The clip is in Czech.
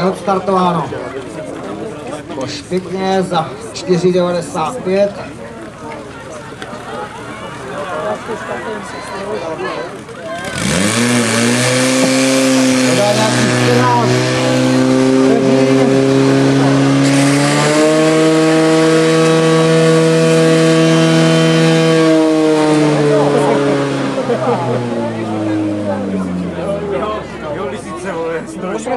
Neodstartováno. Koš pěkně za 4,95. Dodá nějaký 14. güey.